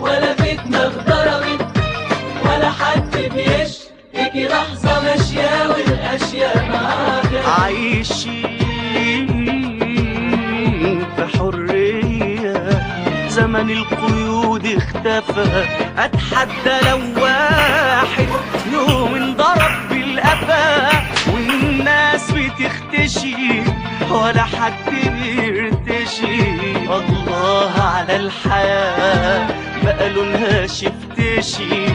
ولا اتضربت ولا حد بيشتكي لحظة ماشية والأشياء عايشين في حرية زمن القيود اختفى. أتحدى لو واحد يوم انضرب بالقفا والناس بتختشي ولا حد بيرضى. بيرتشي الله على الحياة بقى لونها شفتشي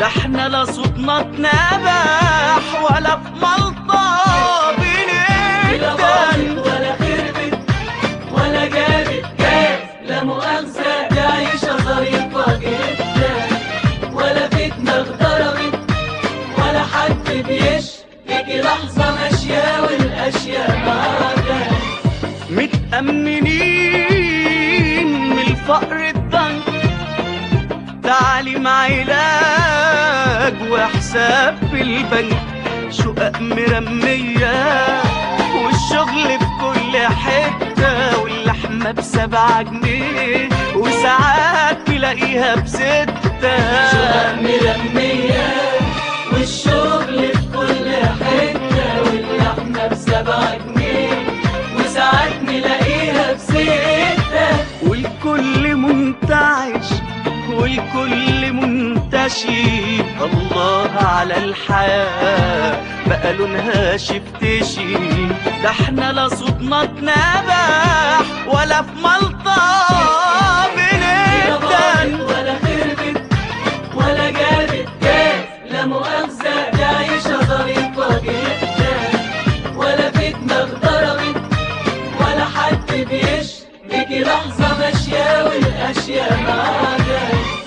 ده إحنا لا صوتنا اتنبح ولا في ملطة لا بنقدر ولا خربت ولا جابت جاز. لا مؤاخذة دي عيشة ظريفة جدا. ولا فتنة اغتربت ولا حد بيشتكي لحظة ماشية والأشياء معاك. متأمنين من الفقر الضنك تعليم علاج وحساب في البنك. شقق مرمية والشغل في كل حتة واللحمة بسبعة جنيه. وساعات تلاقيها بستة. منتشي الله على الحياة. بقى لونها شفتشي ده إحنا لا صوتنا اتنبح ولا في ملطة بنقدر ولا خربت ولا جابت جاز. لا مؤاخذة دي عيشة ظريفة جدا. ولا فتنة اغتربت ولا حد بيشتكي لحظة ماشية والأشياء معاك